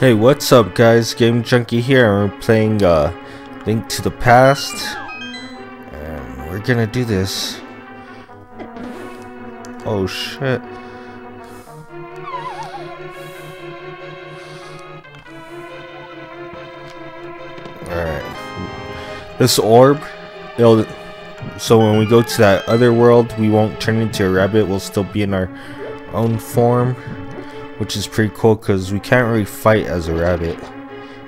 Hey, what's up guys? Game Junky here we're playing uh, Link to the Past. And we're gonna do this. Oh shit. Alright. This orb, it'll so when we go to that other world, we won't turn into a rabbit, we'll still be in our own form which is pretty cool because we can't really fight as a rabbit.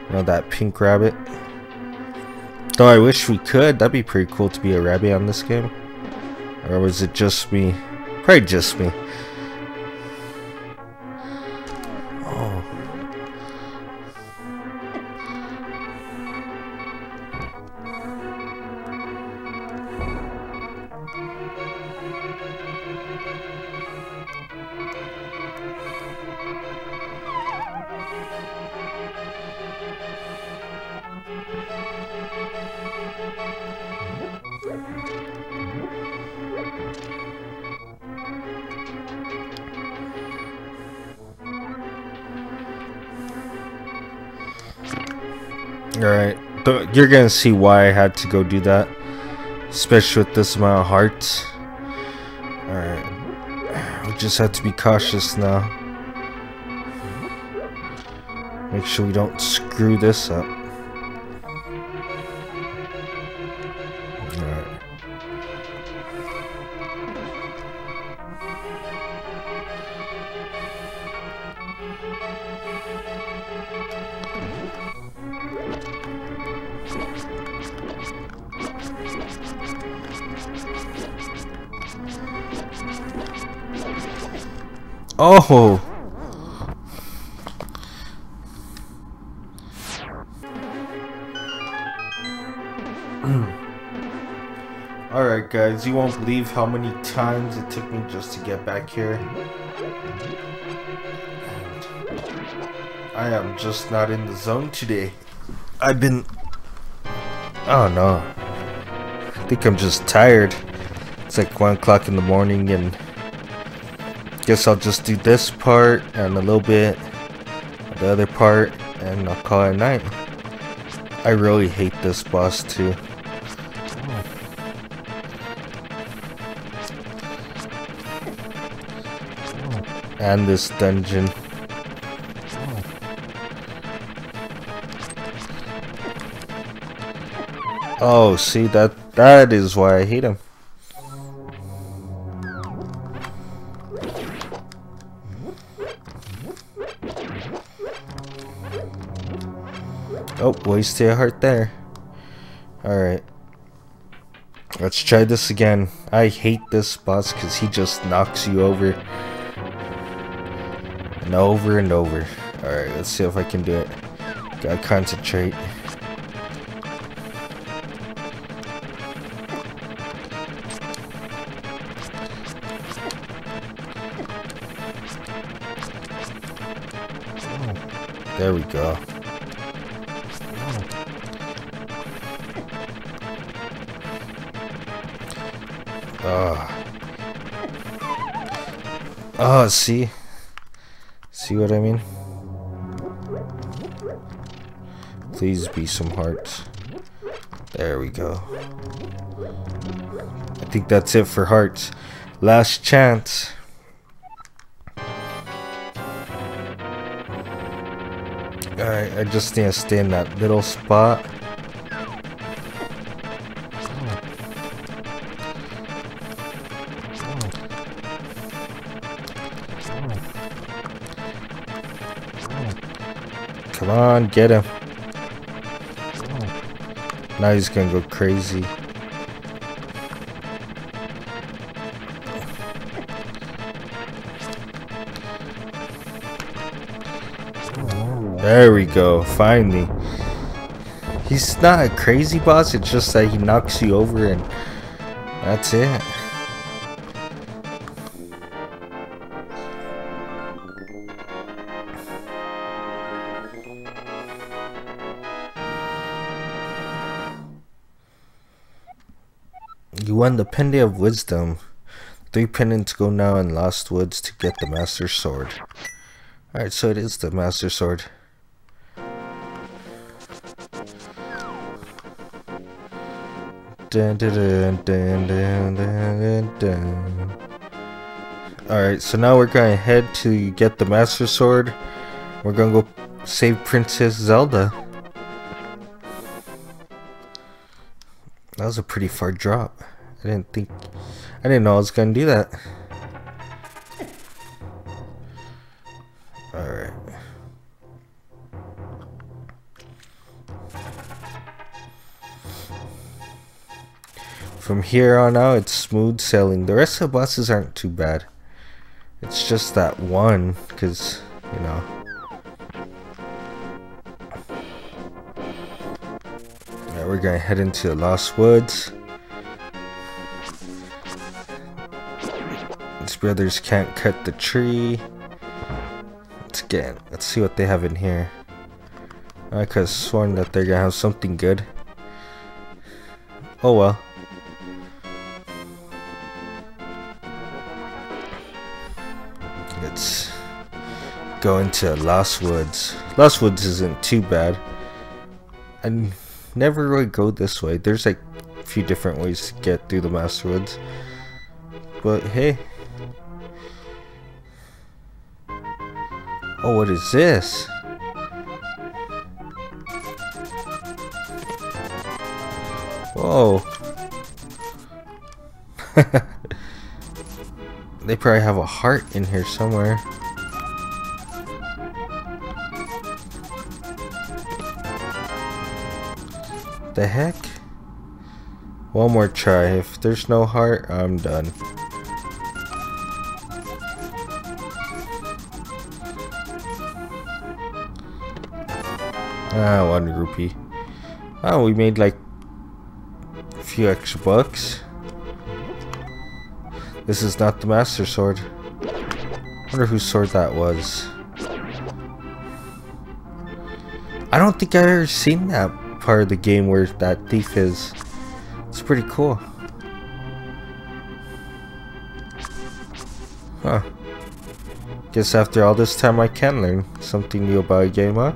You know, that pink rabbit. Though I wish we could, that'd be pretty cool to be a rabbit on this game. Or was it just me? Probably just me. Alright, you're gonna see why I had to go do that. Especially with this amount of hearts. Alright, we just have to be cautious now. Make sure we don't screw this up. Oh! Alright guys, you won't believe how many times it took me just to get back here. I am just not in the zone today. I've been... Oh no. I think I'm just tired. It's like 1 o'clock in the morning and guess I'll just do this part and a little bit the other part and I'll call it night. I really hate this boss too. And this dungeon. Oh, see that that is why I hate him. Oh, wasted a heart there. Alright. Let's try this again. I hate this boss because he just knocks you over. And over and over. Alright, let's see if I can do it. Gotta concentrate. Oh, there we go. Ah. Ah, oh. Oh, see? See what I mean? Please be some hearts. There we go. I think that's it for hearts. Last chance. Alright, I just need to stay in that little spot. Come on, get him. Now he's gonna go crazy. There we go, finally. He's not a crazy boss, it's just that he knocks you over and that's it. won the Pendant of Wisdom. Three pendants go now in Lost Woods to get the Master Sword. Alright, so it is the Master Sword. Dun, dun, dun, Alright, so now we're going to head to get the Master Sword. We're going to go save Princess Zelda. That was a pretty far drop. I didn't think... I didn't know I was to do that. Alright. From here on out, it's smooth sailing. The rest of the bosses aren't too bad. It's just that one, because, you know. Yeah, we're gonna head into the Lost Woods. These brothers can't cut the tree. Let's get, let's see what they have in here. I could've sworn that they're gonna have something good. Oh well. Let's go into Lost Woods. Lost Woods isn't too bad. I never really go this way. There's like a few different ways to get through the Master Woods. But hey. Oh, what is this? Whoa. They probably have a heart in here somewhere. The heck? One more try. If there's no heart, I'm done. Ah, one rupee. Oh, we made like a few extra bucks. This is not the Master Sword. wonder whose sword that was. I don't think I've ever seen that part of the game where that thief is. It's pretty cool. Huh. Guess after all this time I can learn something new about a game, huh?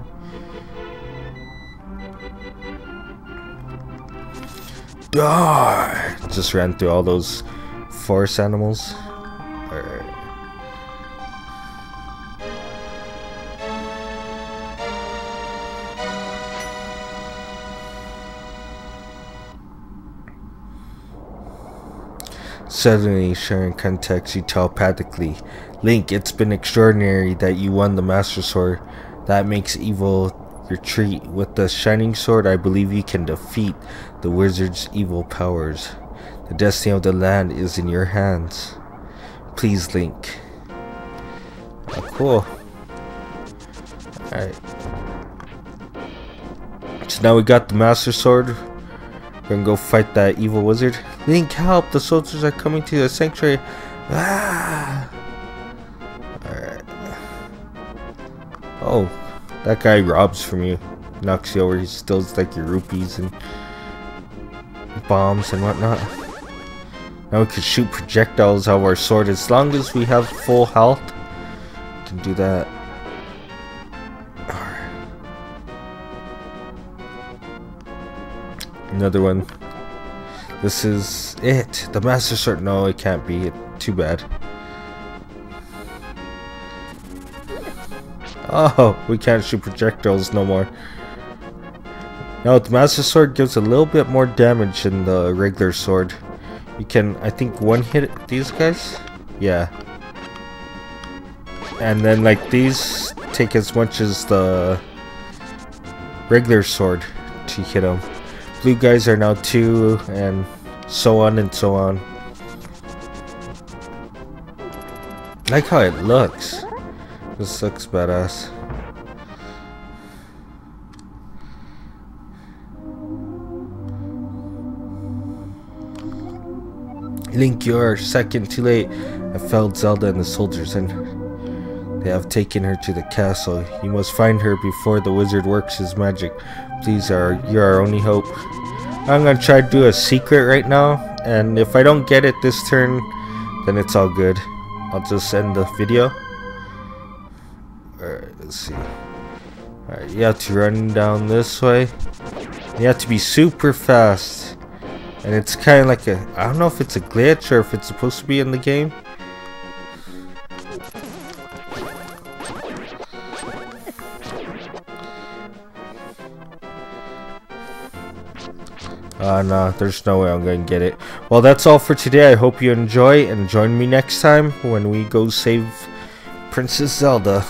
Die! Just ran through all those forest animals. Alright. Suddenly, Sharon contacts you telepathically. Link, it's been extraordinary that you won the Master Sword. That makes evil retreat. With the Shining Sword, I believe you can defeat the wizard's evil powers. The destiny of the land is in your hands. Please, Link. Oh, cool. Alright. So now we got the Master Sword. We're gonna go fight that evil wizard. Link, help! The soldiers are coming to the sanctuary. Ah! Alright. Oh, that guy robs from you. Knocks you over. He steals like your rupees and bombs and whatnot. Now we can shoot projectiles out of our sword as long as we have full health. We can do that. Another one. This is it. The Master Sword. No, it can't be. Too bad. Oh, we can't shoot projectiles no more. Now, the Master Sword gives a little bit more damage than the regular sword. You can, I think, one hit these guys? Yeah. And then, like, these take as much as the regular sword to hit them. Blue guys are now two, and so on and so on. I like how it looks. This looks badass. Link, you are second too late. I found Zelda and the soldiers, and they have taken her to the castle. You must find her before the wizard works his magic. Please, are you're our only hope. I'm gonna try to do a secret right now, and if I don't get it this turn, then it's all good. I'll just end the video. Alright, let's see. Alright, you have to run down this way. You have to be super fast. And it's kind of like a, I don't know if it's a glitch or if it's supposed to be in the game. Uh, no, there's no way I'm going to get it. Well, that's all for today. I hope you enjoy and join me next time when we go save Princess Zelda.